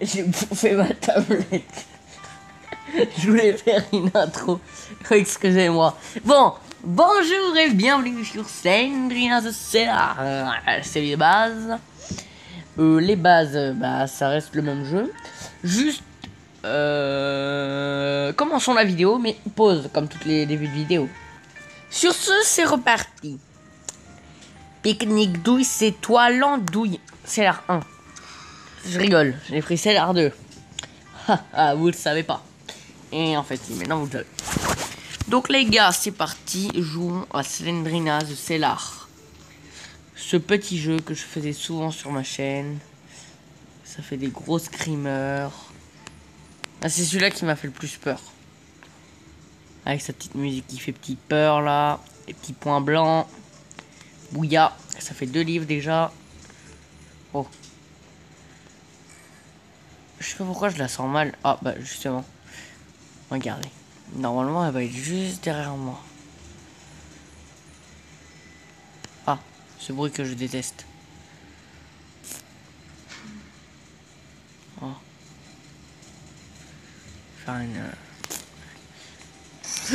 J'ai bouffé ma tablette. Je voulais faire une intro. Excusez-moi. Bon, bonjour et bienvenue sur Sandrina the. C'est les bases. Euh, les bases, bah ça reste le même jeu. Juste, euh, commençons la vidéo, mais pause comme toutes les débuts de vidéo. Sur ce, c'est reparti. Pique-nique douille, c'est toi l'andouille. C'est l'art 1. Je rigole, j'ai pris CLR 2. ah, vous le savez pas. Et en fait, maintenant vous le savez. Donc les gars, c'est parti. Jouons à Slendrina The Cellar. Ce petit jeu que je faisais souvent sur ma chaîne. Ça fait des gros screamers. Ah, c'est celui-là qui m'a fait le plus peur. Avec sa petite musique qui fait petit peur là. Les petits points blancs. Bouya. Ça fait deux livres déjà. Oh, je sais pas pourquoi je la sens mal. Ah, bah justement. Regardez. Normalement, elle va être juste derrière moi. Ah, ce bruit que je déteste. Oh. Faire une... Euh,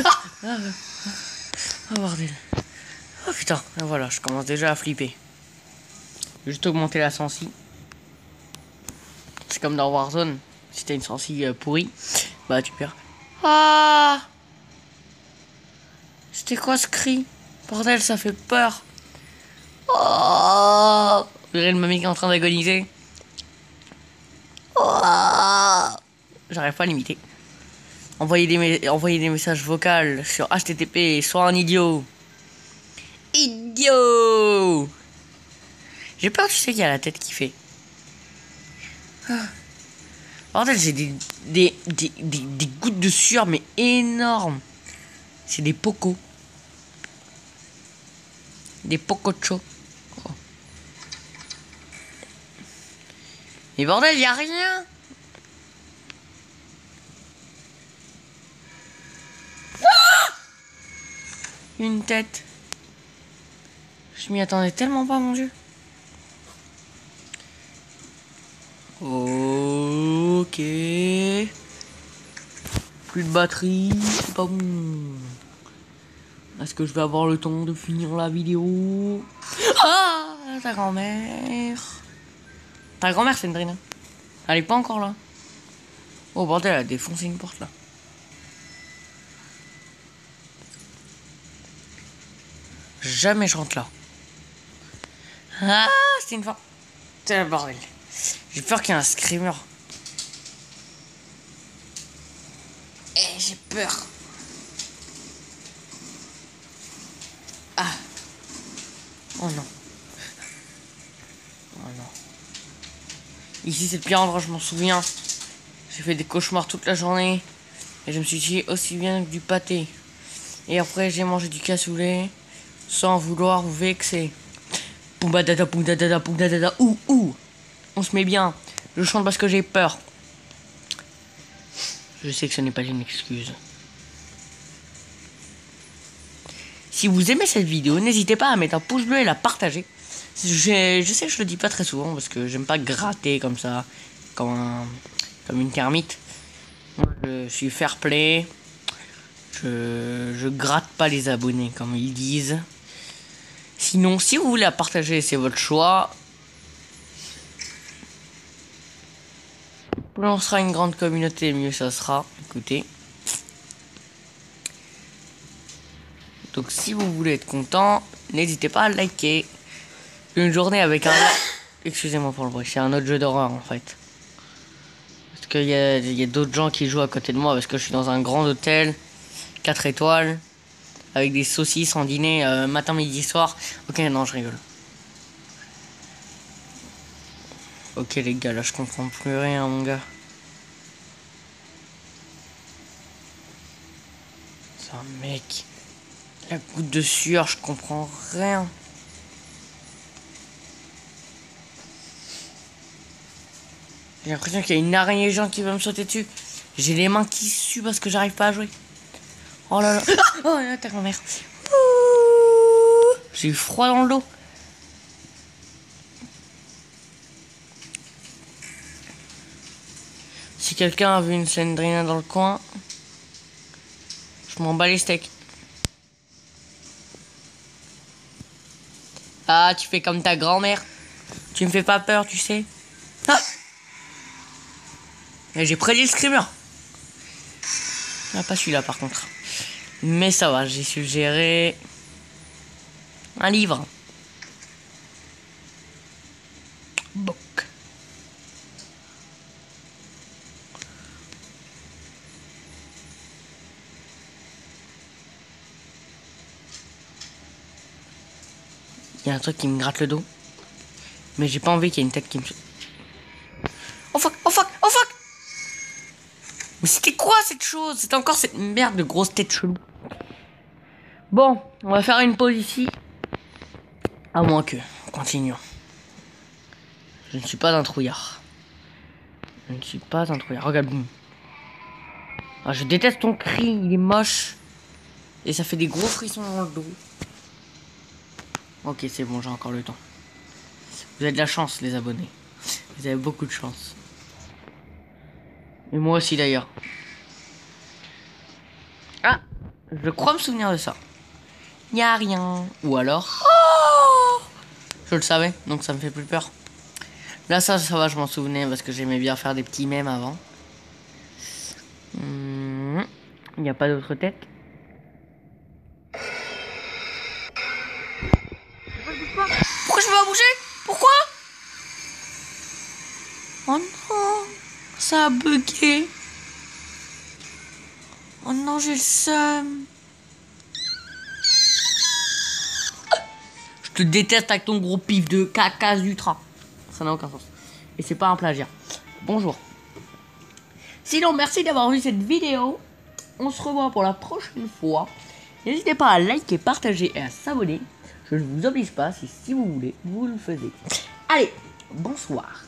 ah, ah, ah, bordel. Oh putain, voilà, je commence déjà à flipper. Juste augmenter la sensi comme dans Warzone. Si t'as une sensi euh, pourrie, bah tu perds. Ah C'était quoi ce cri? Bordel, ça fait peur. Oh Vous verrez le mamie qui est en train d'agoniser. Oh J'arrive pas à l'imiter. Envoyez des, envoyez des messages vocaux sur HTTP, soit un idiot. Idiot J'ai peur, tu sais qu'il y a la tête qui fait. Bordel, j'ai des des, des, des, gouttes de sueur, mais énormes. C'est des pocos. Des pocochos. Oh. Mais bordel, y a rien. Ah Une tête. Je m'y attendais tellement pas, mon dieu. Ok. Plus de batterie, c'est pas bon. Est-ce que je vais avoir le temps de finir la vidéo? Ah Ta grand-mère Ta grand-mère, c'est une Elle est pas encore là. Oh bordel, elle a défoncé une porte là. Jamais je rentre là. Ah, c'est une fois. C'est le bordel. J'ai peur qu'il y ait un screamer. Eh, j'ai peur. Ah. Oh non. Oh non. Ici, c'est le pire endroit, je m'en souviens. J'ai fait des cauchemars toute la journée. Et je me suis dit aussi bien que du pâté. Et après, j'ai mangé du cassoulet sans vouloir vous vexer. Poum dada poum dada poum dada ouh ouh on se met bien. Je chante parce que j'ai peur. Je sais que ce n'est pas une excuse. Si vous aimez cette vidéo, n'hésitez pas à mettre un pouce bleu et la partager. Je, sais que je le dis pas très souvent parce que j'aime pas gratter comme ça, comme, comme une termite. Moi, je suis fair play. Je, je gratte pas les abonnés comme ils disent. Sinon, si vous voulez la partager, c'est votre choix. Plus on sera une grande communauté, mieux ça sera. Écoutez. Donc si vous voulez être content, n'hésitez pas à liker. Une journée avec un... Excusez-moi pour le bruit, c'est un autre jeu d'horreur en fait. Parce qu'il y a, d'autres gens qui jouent à côté de moi parce que je suis dans un grand hôtel, 4 étoiles, avec des saucisses en dîner euh, matin, midi, soir. Ok, non, je rigole. Ok les gars, là je comprends plus rien mon gars. C'est un mec. La goutte de sueur, je comprends rien. J'ai l'impression qu'il y a une araignée géante qui va me sauter dessus. J'ai les mains qui suent parce que j'arrive pas à jouer. Oh là là. Oh là, ta grand-mère. J'ai eu froid dans le dos. Si quelqu'un a vu une Slendrina dans le coin, je m'en bats les steaks. Ah, tu fais comme ta grand-mère. Tu me fais pas peur, tu sais. Ah J'ai prédit le screamer. Ah, pas celui-là par contre. Mais ça va, j'ai suggéré un livre. Book. Il y a un truc qui me gratte le dos. Mais j'ai pas envie qu'il y ait une tête qui me... Oh fuck, oh fuck, oh fuck Mais c'était quoi cette chose? C'était encore cette merde de grosse tête chelou. Bon, on va faire une pause ici. À moins que... Continuons. Je ne suis pas un trouillard. Je ne suis pas un trouillard. Regarde. Ah, je déteste ton cri, il est moche. Et ça fait des gros frissons dans le dos. Ok, c'est bon, j'ai encore le temps. Vous avez de la chance, les abonnés. Vous avez beaucoup de chance. Et moi aussi, d'ailleurs. Ah Je crois me souvenir de ça. Y a rien. Ou alors... Oh je le savais, donc ça me fait plus peur. Là, ça, ça va, je m'en souvenais parce que j'aimais bien faire des petits mèmes avant. Hmm, il n'y a pas d'autre tête. Ça a bugué. Oh non, j'ai le seum. Je te déteste avec ton gros pif de caca ultra. Ça n'a aucun sens. Et c'est pas un plagiat. Bonjour. Sinon, merci d'avoir vu cette vidéo. On se revoit pour la prochaine fois. N'hésitez pas à liker, partager et à s'abonner. Je ne vous oblige pas, si, si vous voulez, vous le faisiez. Allez, bonsoir.